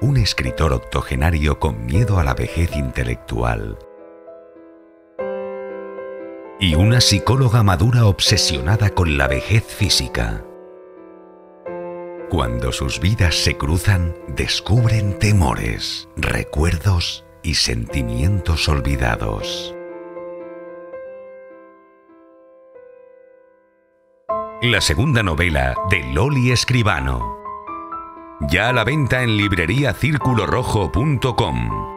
un escritor octogenario con miedo a la vejez intelectual. Y una psicóloga madura obsesionada con la vejez física. Cuando sus vidas se cruzan, descubren temores, recuerdos y sentimientos olvidados. La segunda novela de Loli Escribano. Ya a la venta en libreriacirculorrojo.com.